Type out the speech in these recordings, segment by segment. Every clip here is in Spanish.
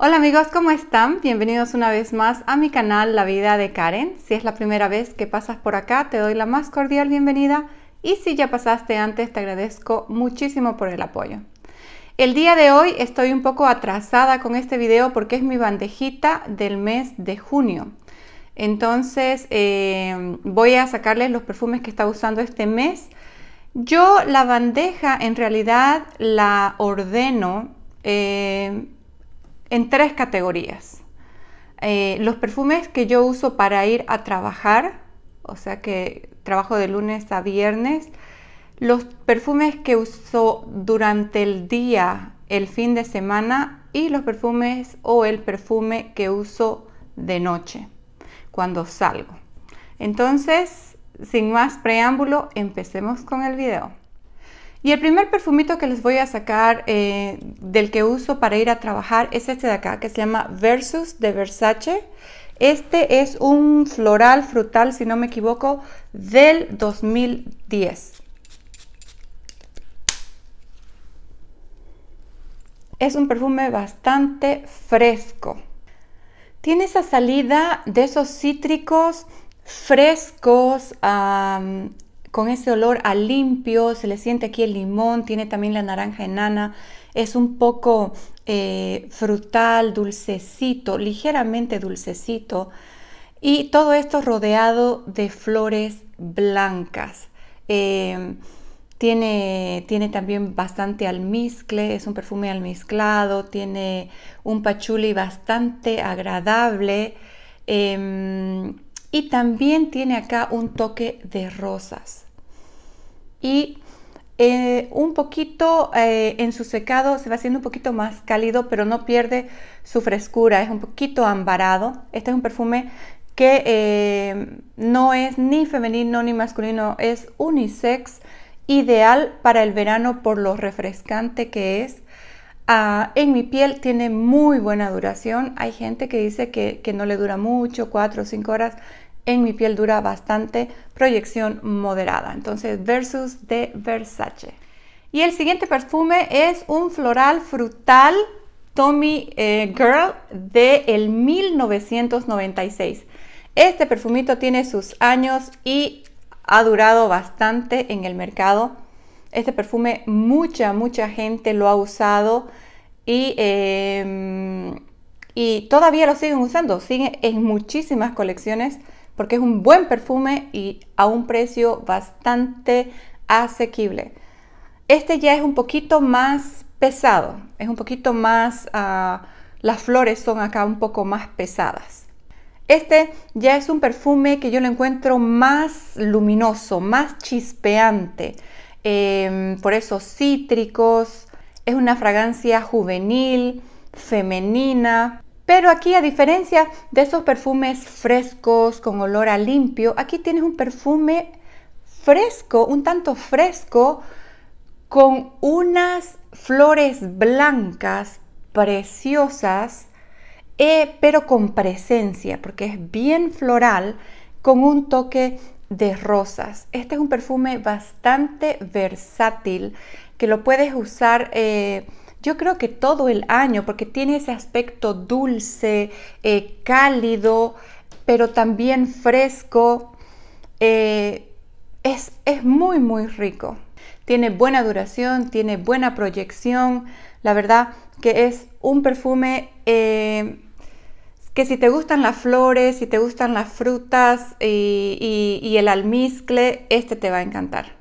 Hola amigos, ¿cómo están? Bienvenidos una vez más a mi canal La Vida de Karen. Si es la primera vez que pasas por acá, te doy la más cordial bienvenida y si ya pasaste antes, te agradezco muchísimo por el apoyo. El día de hoy estoy un poco atrasada con este video porque es mi bandejita del mes de junio. Entonces eh, voy a sacarles los perfumes que está usando este mes. Yo la bandeja en realidad la ordeno eh, en tres categorías. Eh, los perfumes que yo uso para ir a trabajar, o sea que trabajo de lunes a viernes, los perfumes que uso durante el día, el fin de semana y los perfumes o el perfume que uso de noche, cuando salgo. Entonces, sin más preámbulo, empecemos con el video. Y el primer perfumito que les voy a sacar eh, del que uso para ir a trabajar es este de acá, que se llama Versus de Versace. Este es un floral frutal, si no me equivoco, del 2010. Es un perfume bastante fresco. Tiene esa salida de esos cítricos frescos, con ese olor a limpio, se le siente aquí el limón, tiene también la naranja enana, es un poco eh, frutal, dulcecito, ligeramente dulcecito, y todo esto rodeado de flores blancas. Em, tiene, tiene, también bastante almizcle, es un perfume almizclado, tiene un pachuli bastante agradable. Em, y también tiene acá un toque de rosas y eh, un poquito eh, en su secado se va haciendo un poquito más cálido, pero no pierde su frescura, es un poquito ambarado. Este es un perfume que eh, no es ni femenino ni masculino, es unisex, ideal para el verano por lo refrescante que es. Ah, en mi piel tiene muy buena duración. Hay gente que dice que, que no le dura mucho, 4 o 5 horas en mi piel dura bastante, proyección moderada. Entonces, Versus de Versace. Y el siguiente perfume es un floral frutal Tommy eh, Girl de el 1996. Este perfumito tiene sus años y ha durado bastante en el mercado. Este perfume mucha, mucha gente lo ha usado y, em, y todavía lo siguen usando. Sigue en muchísimas colecciones porque es un buen perfume y a un precio bastante asequible. Este ya es un poquito más pesado, es un poquito más, ah, las flores son acá un poco más pesadas. Este ya es un perfume que yo lo encuentro más luminoso, más chispeante, em, por esos cítricos, es una fragancia juvenil, femenina, pero aquí, a diferencia de esos perfumes frescos con olor a limpio, aquí tienes un perfume fresco, un tanto fresco, con unas flores blancas preciosas, eh, pero con presencia, porque es bien floral, con un toque de rosas. Este es un perfume bastante versátil que lo puedes usar. Eh, yo creo que todo el año, porque tiene ese aspecto dulce, eh, cálido, pero también fresco. Eh, es, es, muy, muy rico. Tiene buena duración, tiene buena proyección. La verdad que es un perfume eh, que si te gustan las flores, si te gustan las frutas y el almizcle, este te va a encantar.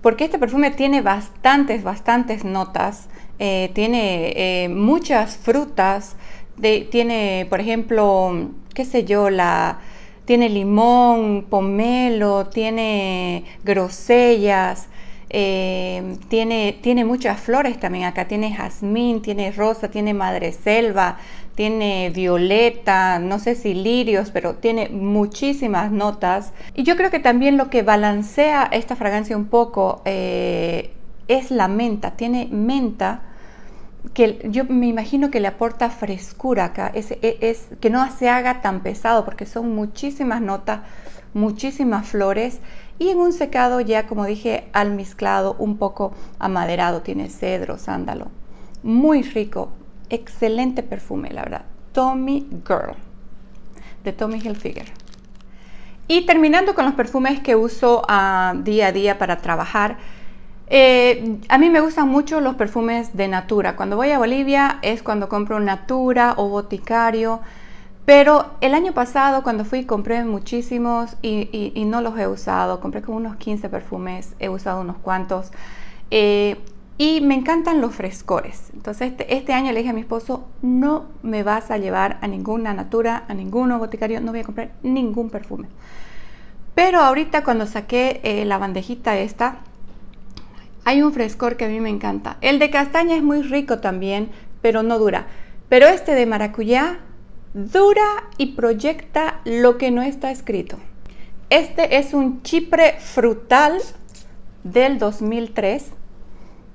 Porque este perfume tiene bastantes, bastantes notas eh, tiene eh, muchas frutas, tiene, por ejemplo, qué sé yo, la, tiene limón, pomelo, tiene grosellas, eh, tiene, tiene muchas flores también acá, tiene jazmín, tiene rosa, tiene madreselva, tiene violeta, no sé si lirios, pero tiene muchísimas notas. Y yo creo que también lo que balancea esta fragancia un poco es la menta, tiene menta que yo me imagino que le aporta frescura acá, es, que no se haga tan pesado porque son muchísimas notas, muchísimas flores y en un secado ya como dije almizclado, un poco amaderado, tiene cedro, sándalo, muy rico, excelente perfume, la verdad. Tommy Girl, de Tommy Hilfiger. Y terminando con los perfumes que uso ah, día a día para trabajar, eh, a mí me gustan mucho los perfumes de Natura. Cuando voy a Bolivia es cuando compro Natura o Boticario. Pero el año pasado cuando fui compré muchísimos y, no los he usado. Compré como unos 15 perfumes, he usado unos cuantos. Eh, y me encantan los frescores. Entonces este, este, año le dije a mi esposo, no me vas a llevar a ninguna Natura, a ningún boticario, no voy a comprar ningún perfume. Pero ahorita cuando saqué eh, la bandejita esta, hay un frescor que a mí me encanta. El de castaña es muy rico también, pero no dura. Pero este de maracuyá dura y proyecta lo que no está escrito. Este es un chipre frutal del 2003.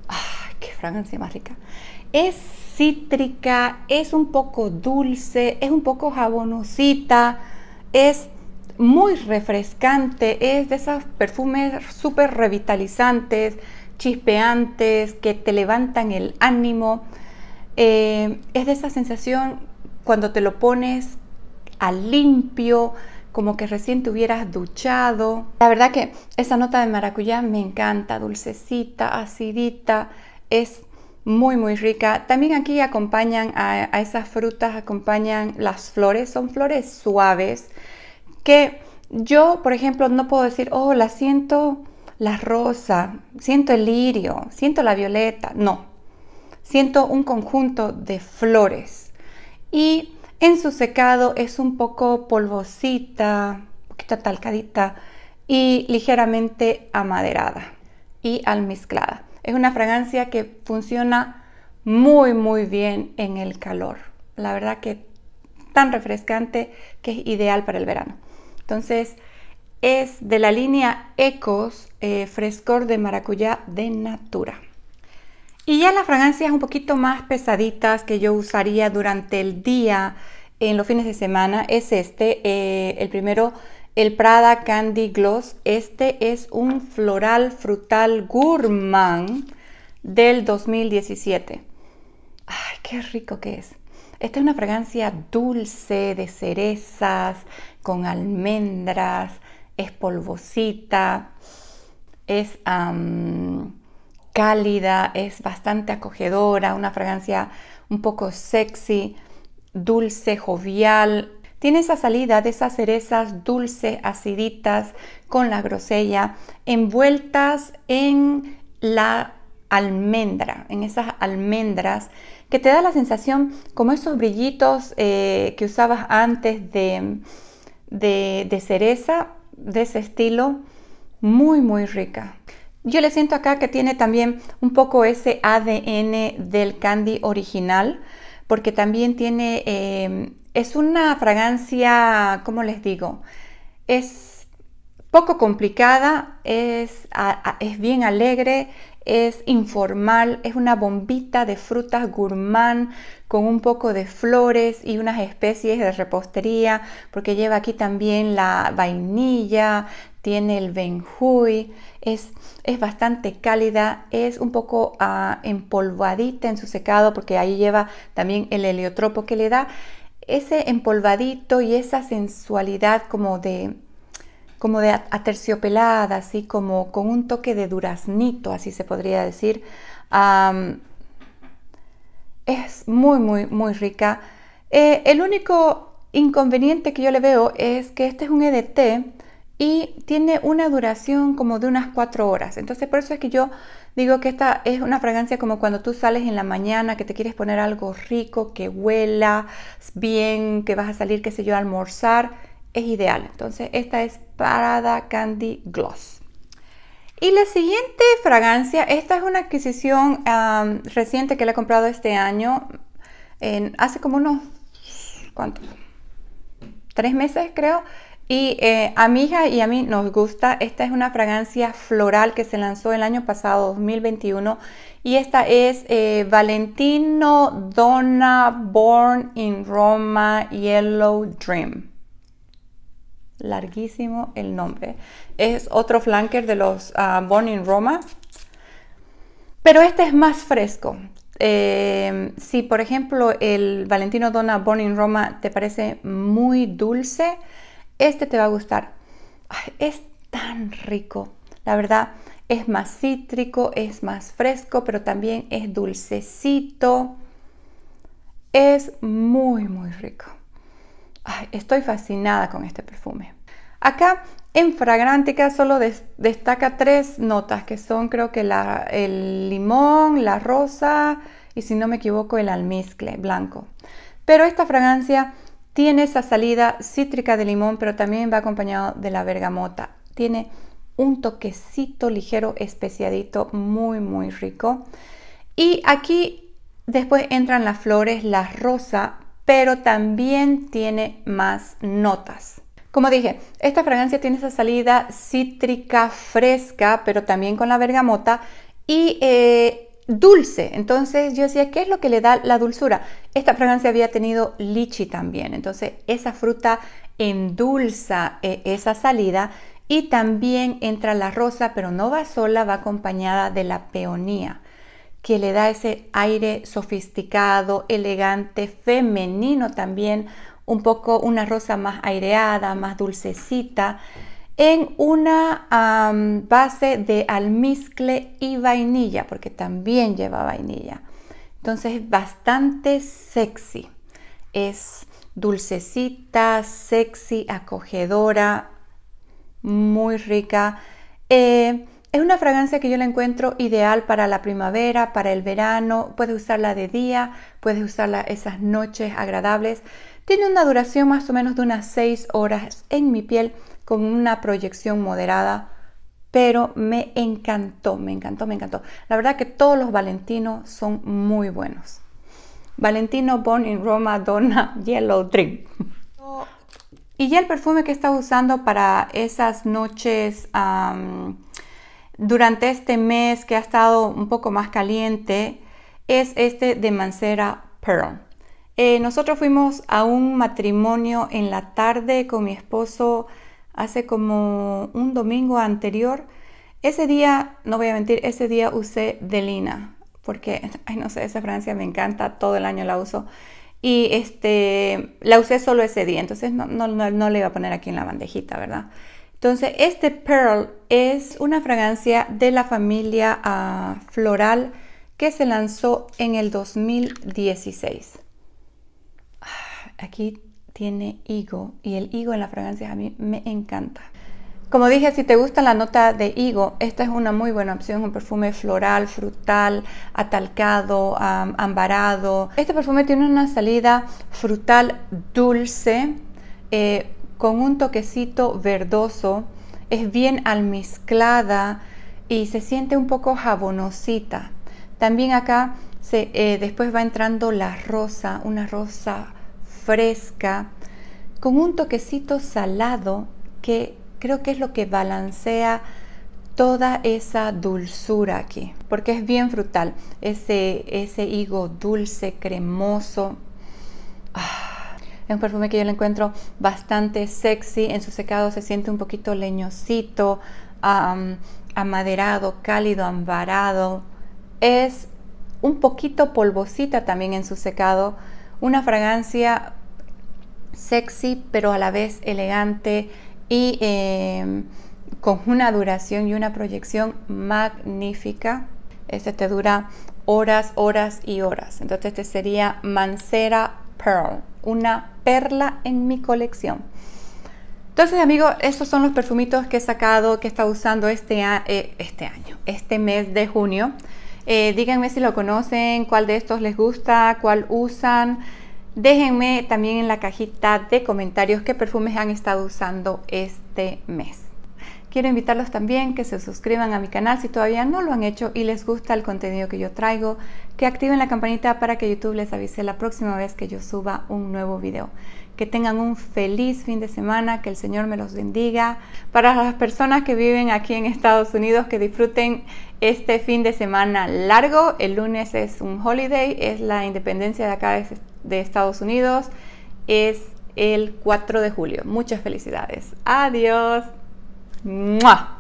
¡Ay, qué fragancia más rica! Es cítrica, es un poco dulce, es un poco jabonosita, es muy refrescante, es de esos perfumes súper revitalizantes, chispeantes, que te levantan el ánimo. Eh, es de esa sensación cuando te lo pones a limpio, como que recién te hubieras duchado. La verdad que esa nota de maracuyá me encanta, dulcecita, acidita, es muy muy rica. También aquí acompañan a, a esas frutas, acompañan las flores, son flores suaves que yo, por ejemplo, no puedo decir, oh, la siento la rosa, siento el lirio, siento la violeta. No, siento un conjunto de flores. Y en su secado es un poco polvosita, un poquito talcadita y ligeramente amaderada y almizclada. Es una fragancia que funciona muy muy bien en el calor. La verdad que tan refrescante que es ideal para el verano. Entonces, es de la línea Ecos eh, Frescor de Maracuyá de Natura. Y ya las fragancias un poquito más pesaditas que yo usaría durante el día en los fines de semana es este, eh, el primero, el Prada Candy Gloss. Este es un floral frutal gourmand del 2017. Ay, qué rico que es. Esta es una fragancia dulce de cerezas con almendras, es polvosita, es cálida, es bastante acogedora, una fragancia un poco sexy, dulce, jovial. Tiene esa salida de esas cerezas dulce, aciditas, con la grosella, envueltas en la almendra, en esas almendras, que te da la sensación como esos brillitos eh, que usabas antes de, de cereza, de ese estilo, muy, muy rica. Yo le siento acá que tiene también un poco ese ADN del candy original, porque también tiene, eh, es una fragancia, ¿cómo les digo? Es poco complicada, es, es bien alegre, es informal, es una bombita de frutas gourmand con un poco de flores y unas especies de repostería, porque lleva aquí también la vainilla, tiene el benjuy, es, es bastante cálida, es un poco uh, empolvadita en su secado, porque ahí lleva también el heliotropo que le da. Ese empolvadito y esa sensualidad como de como de aterciopelada, así como con un toque de duraznito, así se podría decir. es muy, muy, muy rica. Eh, el único inconveniente que yo le veo es que este es un EDT y tiene una duración como de unas cuatro horas. Entonces por eso es que yo digo que esta es una fragancia como cuando tú sales en la mañana, que te quieres poner algo rico, que huela bien, que vas a salir, qué sé yo, a almorzar es ideal. Entonces esta es Parada Candy Gloss. Y la siguiente fragancia, esta es una adquisición reciente que le he comprado este año, en, hace como unos, ¿cuántos? Tres meses creo. Y eh, a mi hija y a mí nos gusta. Esta es una fragancia floral que se lanzó el año pasado, 2021. Y esta es eh, Valentino Donna Born in Roma Yellow Dream larguísimo el nombre. Es otro flanker de los uh, Born in Roma, pero este es más fresco. Eh, si por ejemplo el Valentino Donna Born in Roma te parece muy dulce, este te va a gustar. es tan rico, la verdad. Es más cítrico, es más fresco, pero también es dulcecito. Es muy, muy rico. Estoy fascinada con este perfume. Acá en Fragrántica solo destaca tres notas que son creo que el limón, la rosa y si no me equivoco el almizcle blanco. Pero esta fragancia tiene esa salida cítrica de limón pero también va acompañado de la bergamota. Tiene un toquecito ligero especiadito muy muy rico. Y aquí después entran las flores, la rosa, pero también tiene más notas. Como dije, esta fragancia tiene esa salida cítrica fresca, pero también con la bergamota y eh, dulce. Entonces yo decía, ¿qué es lo que le da la dulzura? Esta fragancia había tenido lichi también. Entonces esa fruta endulza eh, esa salida y también entra la rosa, pero no va sola, va acompañada de la peonía que le da ese aire sofisticado, elegante, femenino también, un poco una rosa más aireada, más dulcecita, en una base de almizcle y vainilla, porque también lleva vainilla. Entonces es bastante sexy. Es dulcecita, sexy, acogedora, muy rica. Eh, es una fragancia que yo la encuentro ideal para la primavera, para el verano. Puedes usarla de día, puedes usarla esas noches agradables. Tiene una duración más o menos de unas 6 horas en mi piel con una proyección moderada, pero me encantó, me encantó, me encantó. La verdad que todos los Valentinos son muy buenos. Valentino Born in Roma Donna Yellow Dream. Y ya el perfume que estaba usando para esas noches durante este mes que ha estado un poco más caliente es este de Mancera Pearl. Eh, nosotros fuimos a un matrimonio en la tarde con mi esposo hace como un domingo anterior. Ese día, no voy a mentir, ese día usé Delina, porque, ay, no sé, esa fragancia me encanta, todo el año la uso. Y este, la usé solo ese día, entonces no, no, no, le iba a poner aquí en la bandejita, ¿verdad? Entonces, este Pearl es una fragancia de la familia ah, floral que se lanzó en el 2016 aquí tiene higo y el higo en la fragancia a mí me encanta. Como dije, si te gusta la nota de higo, esta es una muy buena opción, un perfume floral, frutal, atalcado, ambarado. Este perfume tiene una salida frutal dulce, eh, con un toquecito verdoso, es bien almizclada y se siente un poco jabonosita. También acá se, eh, después va entrando la rosa, una rosa fresca, con un toquecito salado que creo que es lo que balancea toda esa dulzura aquí, porque es bien frutal, ese, ese higo dulce, cremoso. Ah, es un perfume que yo le encuentro bastante sexy, en su secado se siente un poquito leñosito, amaderado, cálido, ambarado. Es un poquito polvosita también en su secado, una fragancia sexy pero a la vez elegante y em, con una duración y una proyección magnífica. Este te dura horas, horas y horas. Entonces este sería Mancera Una perla en mi colección. Entonces amigos, estos son los perfumitos que he sacado, que he estado usando este, eh, este año, este mes de junio. Eh, díganme si lo conocen, cuál de estos les gusta, cuál usan. Déjenme también en la cajita de comentarios qué perfumes han estado usando este mes. Quiero invitarlos también que se suscriban a mi canal si todavía no lo han hecho y les gusta el contenido que yo traigo, que activen la campanita para que YouTube les avise la próxima vez que yo suba un nuevo video. Que tengan un feliz fin de semana, que el Señor me los bendiga. Para las personas que viven aquí en Estados Unidos, que disfruten este fin de semana largo. El lunes es un holiday, es la independencia de acá de Estados Unidos. Es el 4 de julio. Muchas felicidades. Adiós. ¡Mua!